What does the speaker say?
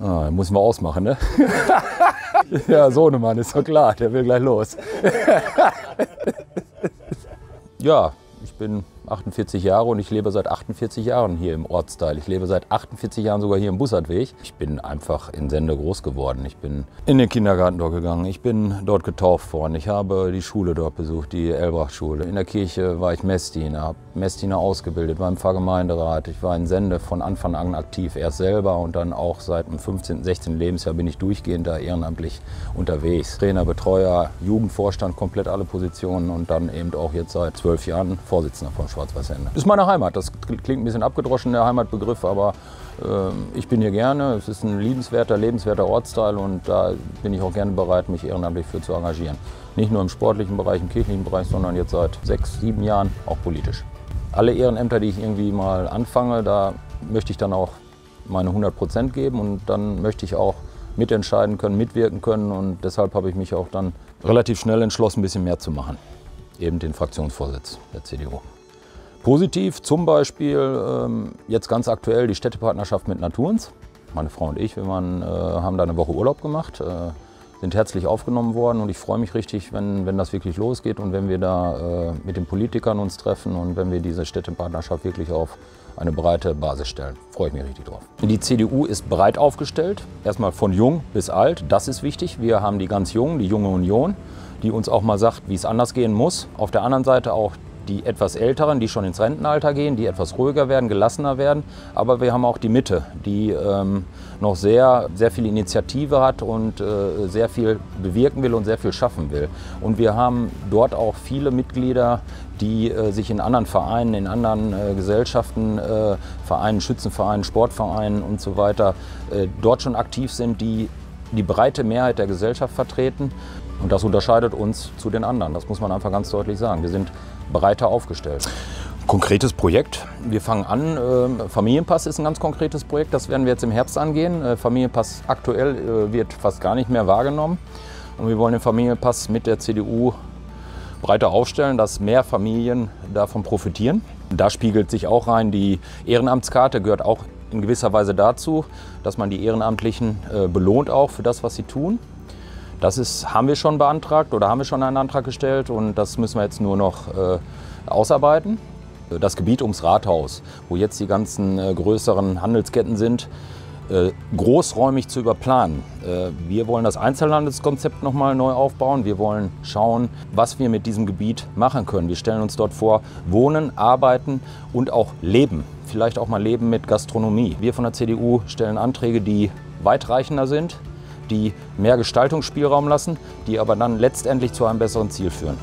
Ah, muss man ausmachen, ne? ja, Sohnemann, ist doch klar, der will gleich los. ja, ich bin 48 Jahre und ich lebe seit 48 Jahren hier im Ortsteil. Ich lebe seit 48 Jahren sogar hier im Bussertweg. Ich bin einfach in Sende groß geworden. Ich bin in den Kindergarten dort gegangen. Ich bin dort getauft worden. Ich habe die Schule dort besucht, die Elbracht-Schule. In der Kirche war ich Messdiener, habe Messdiener ausgebildet, war im Pfarrgemeinderat. Ich war in Sende von Anfang an aktiv, erst selber und dann auch seit dem 15., 16. Lebensjahr bin ich durchgehend da ehrenamtlich unterwegs. Trainer, Betreuer, Jugendvorstand, komplett alle Positionen und dann eben auch jetzt seit zwölf Jahren Vorsitzender von Schwarz-Weiß-Hände. Ist meine Heimat. Das klingt ein bisschen abgedroschen, der Heimatbegriff, aber äh, ich bin hier gerne. Es ist ein liebenswerter, lebenswerter Ortsteil und da bin ich auch gerne bereit, mich ehrenamtlich für zu engagieren. Nicht nur im sportlichen Bereich, im kirchlichen Bereich, sondern jetzt seit sechs, sieben Jahren auch politisch. Alle Ehrenämter, die ich irgendwie mal anfange, da möchte ich dann auch meine 100 Prozent geben und dann möchte ich auch mitentscheiden können, mitwirken können und deshalb habe ich mich auch dann relativ schnell entschlossen, ein bisschen mehr zu machen. Eben den Fraktionsvorsitz der CDU. Positiv zum Beispiel ähm, jetzt ganz aktuell die Städtepartnerschaft mit Naturens. Meine Frau und ich, wir waren, äh, haben da eine Woche Urlaub gemacht, äh, sind herzlich aufgenommen worden und ich freue mich richtig, wenn, wenn das wirklich losgeht und wenn wir da äh, mit den Politikern uns treffen und wenn wir diese Städtepartnerschaft wirklich auf eine breite Basis stellen. Freue ich mich richtig drauf. Die CDU ist breit aufgestellt, erstmal von jung bis alt, das ist wichtig. Wir haben die ganz Jungen, die junge Union, die uns auch mal sagt, wie es anders gehen muss. Auf der anderen Seite auch die etwas Älteren, die schon ins Rentenalter gehen, die etwas ruhiger werden, gelassener werden. Aber wir haben auch die Mitte, die ähm, noch sehr, sehr viel Initiative hat und äh, sehr viel bewirken will und sehr viel schaffen will. Und wir haben dort auch viele Mitglieder, die äh, sich in anderen Vereinen, in anderen äh, Gesellschaften, äh, Vereinen, Schützenvereinen, Sportvereinen und so weiter, äh, dort schon aktiv sind, die die breite Mehrheit der Gesellschaft vertreten. Und das unterscheidet uns zu den anderen. Das muss man einfach ganz deutlich sagen. Wir sind breiter aufgestellt. Konkretes Projekt. Wir fangen an. Äh, Familienpass ist ein ganz konkretes Projekt. Das werden wir jetzt im Herbst angehen. Äh, Familienpass aktuell äh, wird fast gar nicht mehr wahrgenommen. Und wir wollen den Familienpass mit der CDU breiter aufstellen, dass mehr Familien davon profitieren. Da spiegelt sich auch rein, die Ehrenamtskarte gehört auch in gewisser Weise dazu, dass man die Ehrenamtlichen belohnt auch für das, was sie tun. Das ist, haben wir schon beantragt oder haben wir schon einen Antrag gestellt und das müssen wir jetzt nur noch äh, ausarbeiten. Das Gebiet ums Rathaus, wo jetzt die ganzen äh, größeren Handelsketten sind, äh, großräumig zu überplanen. Äh, wir wollen das Einzelhandelskonzept nochmal neu aufbauen. Wir wollen schauen, was wir mit diesem Gebiet machen können. Wir stellen uns dort vor, wohnen, arbeiten und auch leben. Vielleicht auch mal leben mit Gastronomie. Wir von der CDU stellen Anträge, die weitreichender sind, die mehr Gestaltungsspielraum lassen, die aber dann letztendlich zu einem besseren Ziel führen.